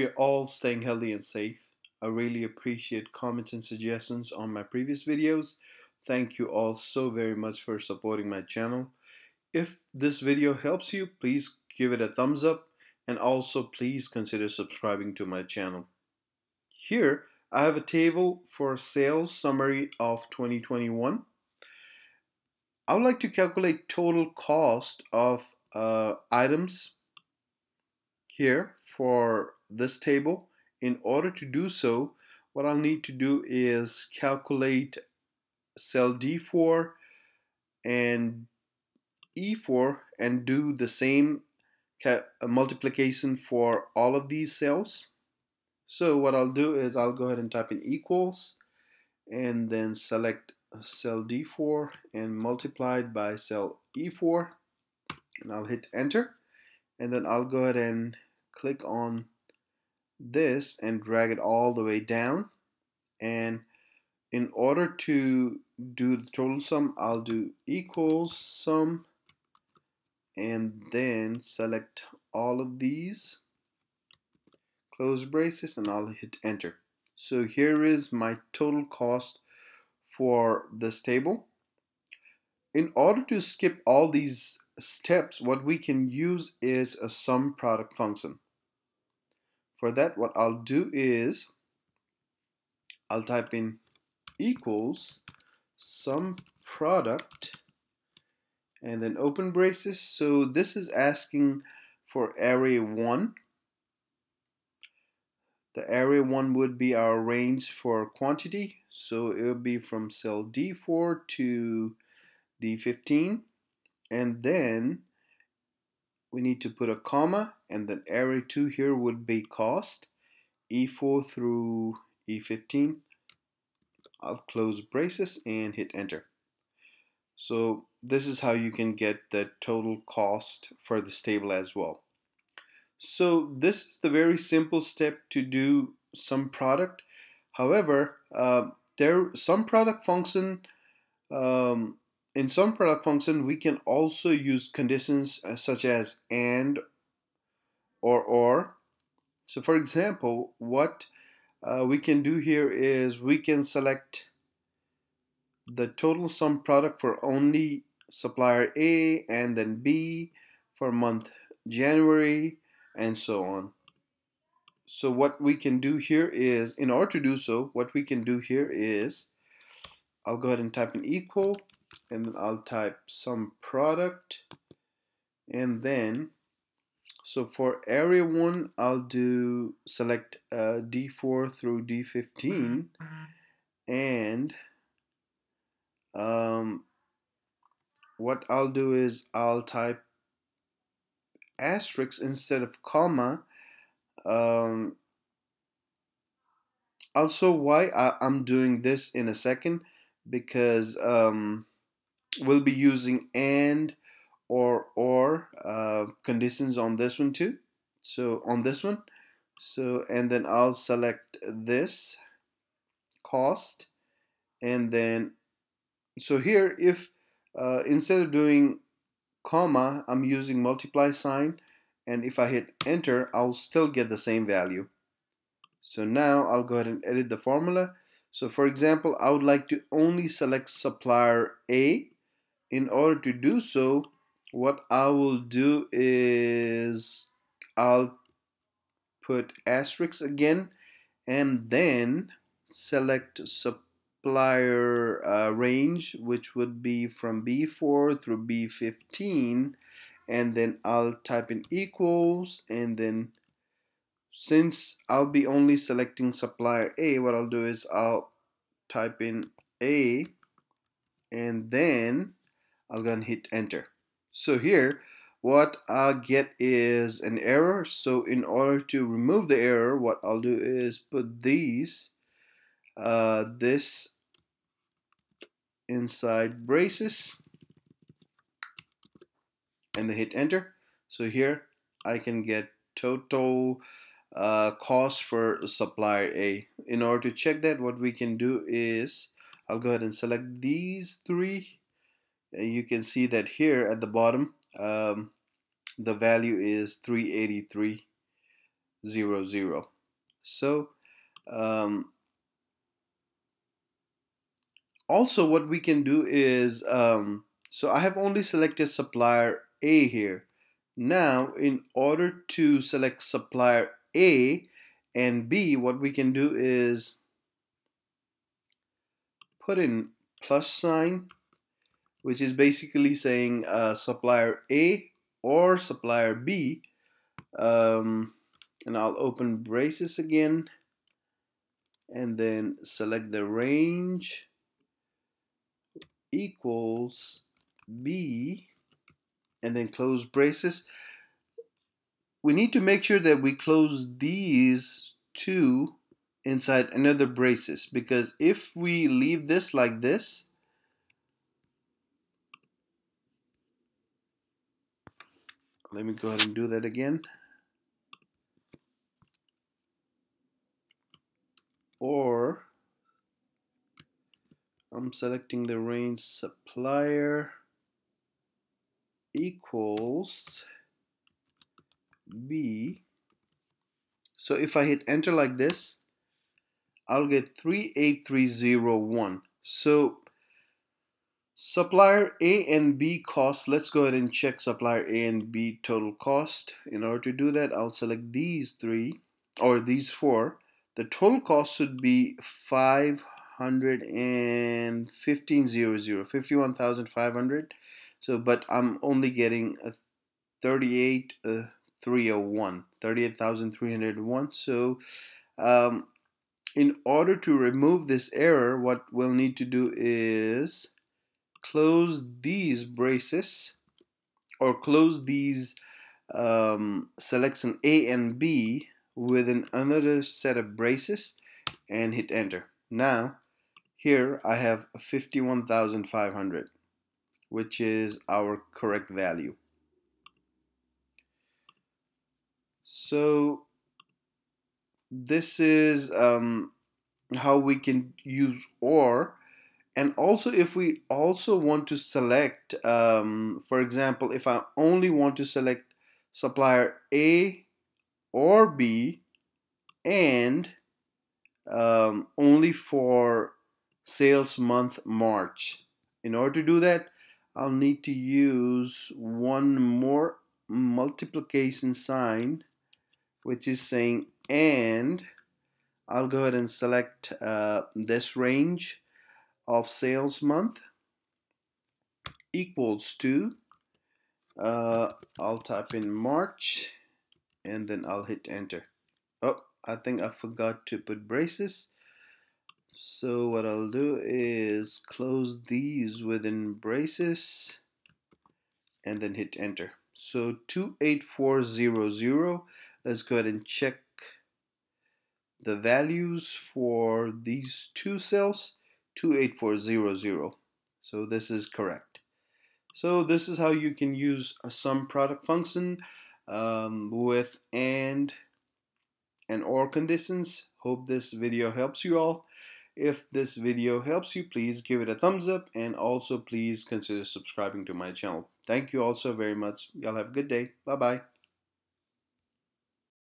you're all staying healthy and safe. I really appreciate comments and suggestions on my previous videos. Thank you all so very much for supporting my channel. If this video helps you, please give it a thumbs up and also please consider subscribing to my channel. Here, I have a table for sales summary of 2021. I would like to calculate total cost of uh, items here for this table. In order to do so, what I'll need to do is calculate cell D4 and E4 and do the same uh, multiplication for all of these cells. So what I'll do is I'll go ahead and type in equals and then select cell D4 and multiply it by cell E4 and I'll hit enter and then I'll go ahead and click on this and drag it all the way down. And in order to do the total sum I'll do equals sum. And then select all of these close braces and I'll hit enter. So here is my total cost for this table. In order to skip all these steps what we can use is a sum product function for that, what I'll do is I'll type in equals sum product and then open braces. So this is asking for array 1. The array 1 would be our range for quantity. So it would be from cell D4 to D15. And then we need to put a comma and then array 2 here would be cost E4 through E15 I'll close braces and hit enter. So this is how you can get the total cost for this table as well. So this is the very simple step to do sum product. However uh, there sum product function um, in sum product function, we can also use conditions uh, such as AND or OR. So for example, what uh, we can do here is we can select the total sum product for only supplier A and then B for month January and so on. So what we can do here is, in order to do so, what we can do here is, I'll go ahead and type an equal and then I'll type sum product and then so for array 1 I'll do select uh, D4 through D15 and um, what I'll do is I'll type asterisk instead of comma. Um, also why I, am doing this in a second because um, we'll be using and or or uh, conditions on this one too. So on this one. So and then I'll select this cost. And then so here if uh, instead of doing comma I'm using multiply sign. And if I hit enter I'll still get the same value. So now I'll go ahead and edit the formula. So for example I would like to only select supplier A in order to do so what I will do is I'll put asterisk again and then select supplier uh, range which would be from B4 through B15 and then I'll type in equals and then since I'll be only selecting supplier A what I'll do is I'll type in A and then I'll go and hit enter. So here, what I'll get is an error. So in order to remove the error, what I'll do is put these, uh, this inside braces and then hit enter. So here I can get total uh, cost for supplier A. In order to check that, what we can do is I'll go ahead and select these three you can see that here at the bottom um, the value is 383 zero zero. So um, also what we can do is um, so I have only selected supplier A here. Now in order to select supplier A and B what we can do is put in plus sign which is basically saying uh, supplier A or supplier B. Um, and I'll open braces again and then select the range equals B and then close braces. We need to make sure that we close these two inside another braces because if we leave this like this let me go ahead and do that again. Or I'm selecting the range supplier equals B. So if I hit enter like this I'll get 38301 so supplier A and B cost. Let's go ahead and check supplier A and B total cost. In order to do that I'll select these three or these four. The total cost should be 51500 51500 so but I'm only getting a 38 uh, 301 38301 so um, in order to remove this error what we'll need to do is close these braces or close these um, selection A and B within another set of braces and hit enter. Now here I have 51,500 which is our correct value. So this is um, how we can use OR and also if we also want to select um, for example if I only want to select supplier A or B and um, only for sales month March. In order to do that, I'll need to use one more multiplication sign, which is saying and. I'll go ahead and select uh, this range of sales month equals to, uh, I'll type in March and then I'll hit enter. Oh, I think I forgot to put braces. So what I'll do is close these within braces and then hit enter. So 28400, let's go ahead and check the values for these two cells, 28400. So this is correct. So this is how you can use a sum product function um, with and and or conditions. Hope this video helps you all. If this video helps you, please give it a thumbs up and also please consider subscribing to my channel. Thank you all so very much. Y'all have a good day. Bye-bye.